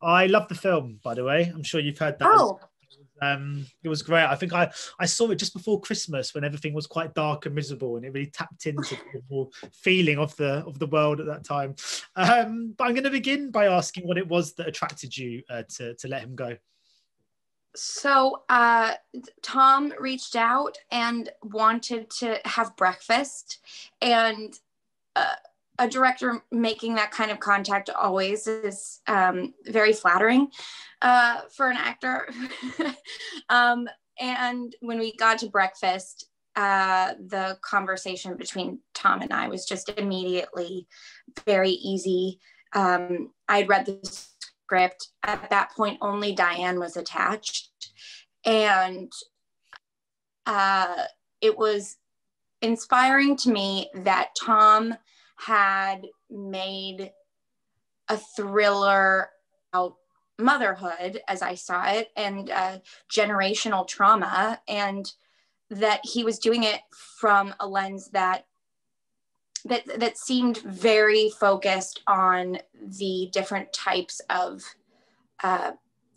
I love the film, by the way. I'm sure you've heard that. Oh. Um, it was great. I think I, I saw it just before Christmas when everything was quite dark and miserable, and it really tapped into the whole feeling of the of the world at that time. Um, but I'm going to begin by asking what it was that attracted you uh, to to let him go. So uh, Tom reached out and wanted to have breakfast, and uh, a director making that kind of contact always is um, very flattering uh, for an actor. um, and when we got to breakfast, uh, the conversation between Tom and I was just immediately very easy. Um, I'd read the script. At that point, only Diane was attached. And uh, it was inspiring to me that Tom had made a thriller about motherhood as I saw it and uh, generational trauma, and that he was doing it from a lens that that that seemed very focused on the different types of uh,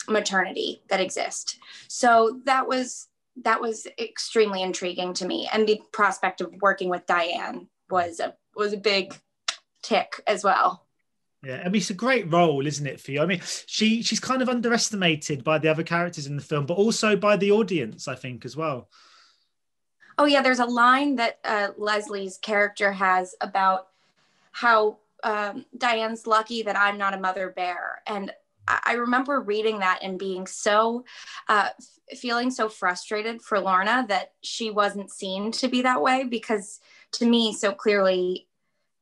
maternity that exist. So that was that was extremely intriguing to me, and the prospect of working with Diane was a was a big tick as well. Yeah, I mean it's a great role, isn't it, for you? I mean, she she's kind of underestimated by the other characters in the film, but also by the audience, I think, as well. Oh yeah, there's a line that uh, Lesley's character has about how um, Diane's lucky that I'm not a mother bear, and I remember reading that and being so, uh, feeling so frustrated for Lorna that she wasn't seen to be that way because to me, so clearly,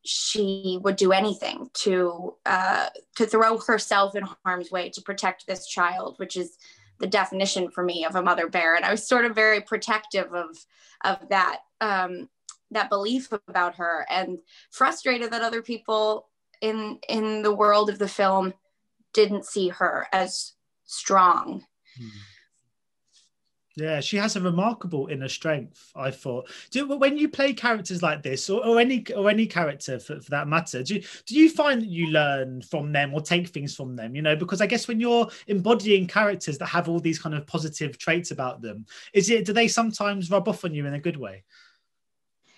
she would do anything to uh, to throw herself in harm's way to protect this child, which is the definition for me of a mother bear. And I was sort of very protective of of that um, that belief about her, and frustrated that other people in in the world of the film didn't see her as strong. Hmm. Yeah, she has a remarkable inner strength. I thought. Do when you play characters like this, or, or any or any character for, for that matter, do you, do you find that you learn from them or take things from them? You know, because I guess when you're embodying characters that have all these kind of positive traits about them, is it do they sometimes rub off on you in a good way?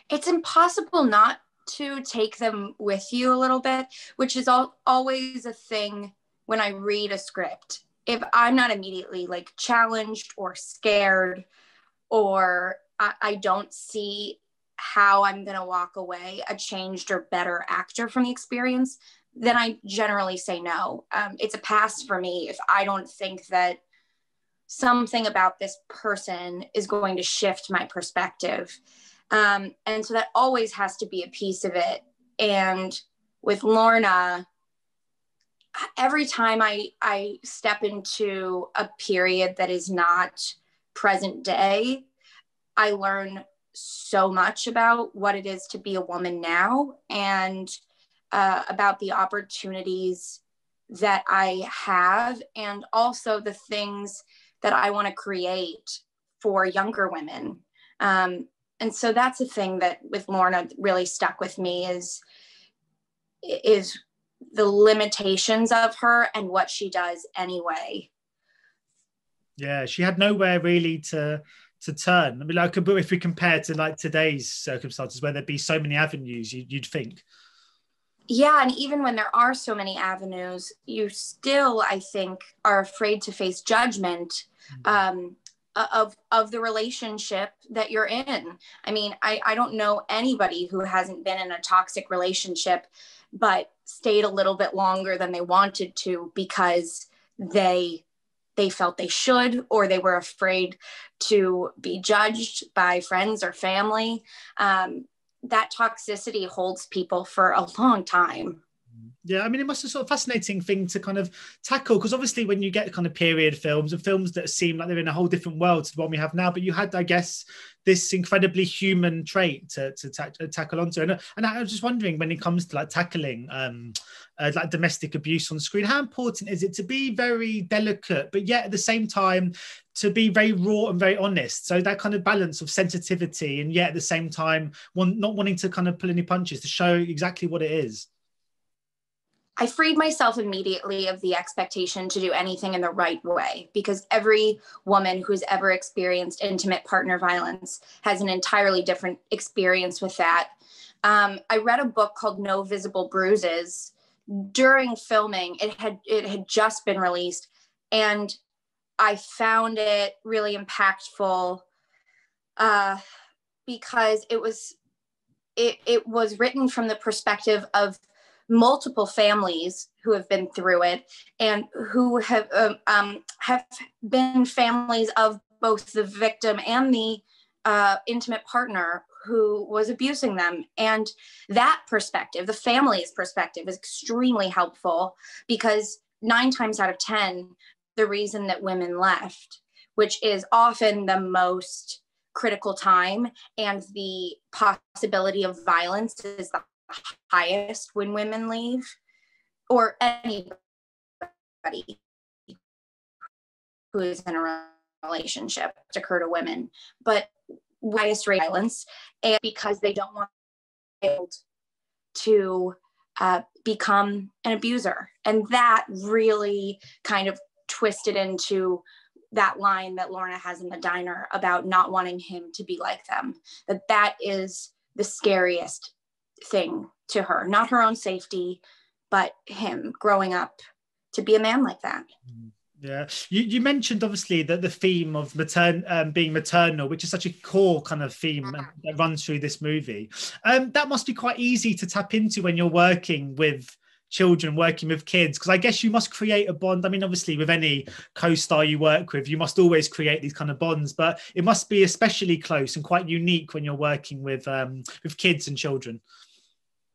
It's impossible not to take them with you a little bit, which is all, always a thing when I read a script if I'm not immediately like challenged or scared, or I, I don't see how I'm going to walk away a changed or better actor from the experience, then I generally say no. Um, it's a pass for me if I don't think that something about this person is going to shift my perspective. Um, and so that always has to be a piece of it. And with Lorna, every time I I step into a period that is not present day, I learn so much about what it is to be a woman now and uh, about the opportunities that I have and also the things that I want to create for younger women. Um, and so that's a thing that with Lorna really stuck with me is is the limitations of her and what she does anyway. Yeah, she had nowhere really to to turn. I mean, like, but if we compare to like today's circumstances where there'd be so many avenues, you, would think. Yeah, and even when there are so many avenues, you still, I think, are afraid to face judgment mm-hmm. um, of of the relationship that you're in. I mean, I I don't know anybody who hasn't been in a toxic relationship but stayed a little bit longer than they wanted to because they they felt they should or they were afraid to be judged by friends or family. Um, that toxicity holds people for a long time yeah, I mean, it must be sort of fascinating thing to kind of tackle because obviously, when you get kind of period films and films that seem like they're in a whole different world to the one we have now, but you had, I guess, this incredibly human trait to, to ta- tackle onto. And, and I was just wondering when it comes to like tackling um, uh, like domestic abuse on screen, how important is it to be very delicate, but yet at the same time to be very raw and very honest? So that kind of balance of sensitivity and yet at the same time, one, not wanting to kind of pull any punches to show exactly what it is. I freed myself immediately of the expectation to do anything in the right way because every woman who's ever experienced intimate partner violence has an entirely different experience with that. Um, I read a book called No Visible Bruises during filming. It had it had just been released, and I found it really impactful uh, because it was it, it was written from the perspective of multiple families who have been through it and who have um, um, have been families of both the victim and the uh, intimate partner who was abusing them. And that perspective the family's perspective is extremely helpful because nine times out of ten the reason that women left which is often the most critical time and the possibility of violence is the highest when women leave or anybody who is in a relationship to occur to women but highest rate violence and because they don't want to uh, become an abuser. And that really kind of twisted into that line that Lorna has in the diner about not wanting him to be like them that that is the scariest thing to her not her own safety but him growing up to be a man like that. Yeah. You, you mentioned obviously that the theme of matern um, being maternal which is such a core kind of theme mm-hmm. that runs through this movie um, that must be quite easy to tap into when you're working with children working with kids because i guess you must create a bond. I mean obviously with any co-star you work with you must always create these kind of bonds but it must be especially close and quite unique when you're working with um, with kids and children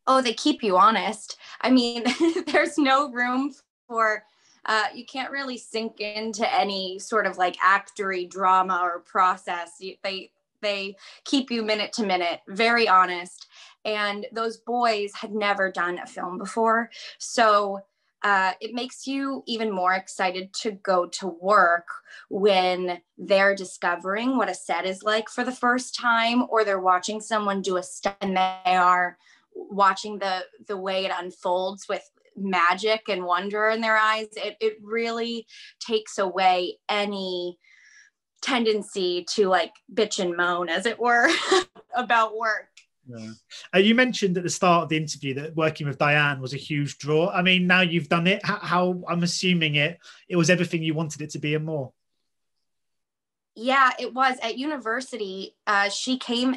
oh they keep you honest. I mean there's no room for uh, you can't really sink into any sort of like actory drama or process. You, they they keep you minute to minute very honest. And those boys had never done a film before. So uh, it makes you even more excited to go to work when they're discovering what a set is like for the first time, or they're watching someone do a stunt and they are watching the the way it unfolds with magic and wonder in their eyes. It it really takes away any tendency to like bitch and moan, as it were, about work. Yeah. Uh, you mentioned at the start of the interview that working with Diane was a huge draw. I mean, now you've done it. How, how I'm assuming it it was everything you wanted it to be and more. Yeah, it was at university. Uh, she came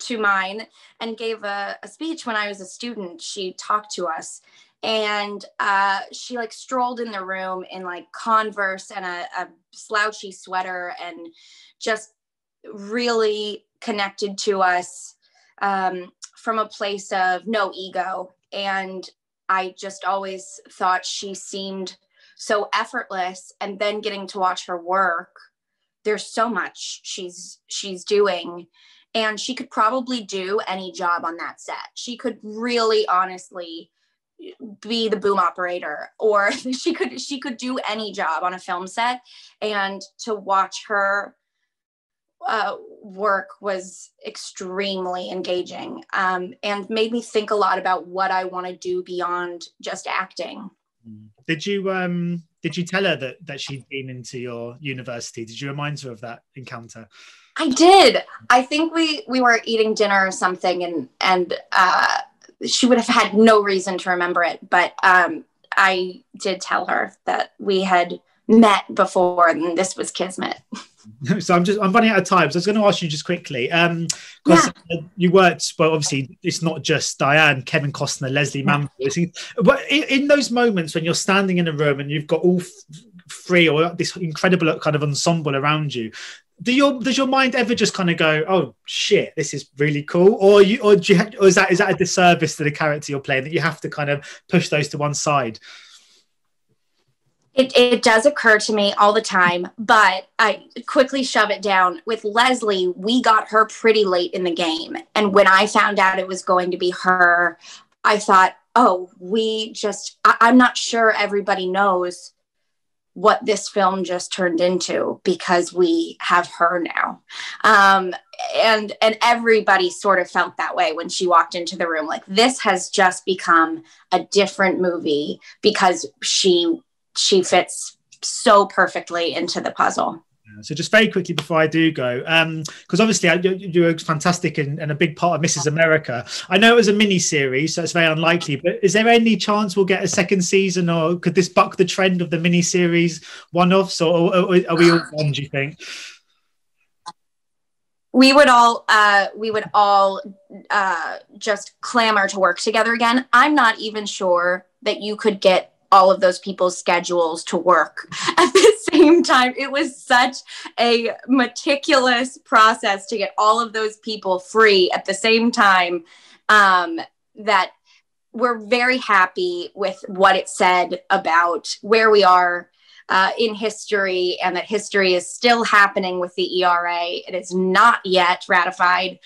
to mine and gave a, a, speech when I was a student. She talked to us, and uh, she like strolled in the room in like Converse and a, a slouchy sweater, and just really connected to us um, from a place of no ego. And I just always thought she seemed so effortless. And then getting to watch her work, there's so much she's she's doing and she could probably do any job on that set she could really honestly be the boom operator or she could she could do any job on a film set and to watch her uh, work was extremely engaging um, and made me think a lot about what I want to do beyond just acting. Did you um, did you tell her that that she'd been into your university? Did you remind her of that encounter? I did. I think we we were eating dinner or something, and and uh, she would have had no reason to remember it, but um, I did tell her that we had met before, and this was kismet. so I'm just I'm running out of time. So I was going to ask you just quickly. Um, because yeah. you worked, but obviously it's not just Diane, Kevin Costner, Lesley Manville. But in, in, those moments when you're standing in a room and you've got all three or this incredible kind of ensemble around you, do your does your mind ever just kind of go, oh shit, this is really cool, or you or, you, or is that is that a disservice to the character you're playing that you have to kind of push those to one side? It, it does occur to me all the time, but I quickly shove it down. With Lesley, we got her pretty late in the game. And when I found out it was going to be her, I thought, oh, we just, I, I'm not sure everybody knows what this film just turned into because we have her now. Um, and and everybody sort of felt that way when she walked into the room. Like this has just become a different movie because she she fits so perfectly into the puzzle so just very quickly before I do go, because um, obviously you're fantastic and, and, a big part of Mrs. America. I know it was a mini series, so it's very unlikely. But is there any chance we'll get a second season, or could this buck the trend of the mini series one-offs, or, or are we all done? Do you think? We would all, uh, we would all uh, just clamor to work together again. I'm not even sure that you could get all of those people's schedules to work at the same time. It was such a meticulous process to get all of those people free at the same time um, that we're very happy with what it said about where we are uh, in history and that history is still happening with the ERA. It is not yet ratified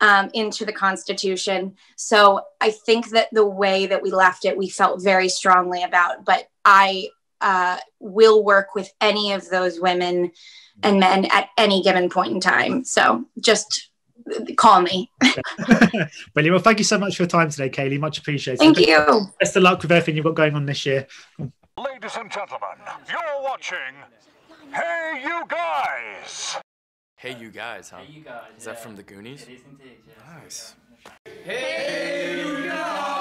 um, into the Constitution. So I think that the way that we left it, we felt very strongly about. But I uh, will work with any of those women and men at any given point in time. So just call me. Brilliant. Well, thank you so much for your time today, Kayli. Much appreciated. Thank you. Best of luck with everything you've got going on this year. Ladies and gentlemen, you're watching Hey You Guys! Hey You Guys, huh? Hey you guys, is that yeah. from the Goonies? It is indeed, yes. Nice. Hey You Guys!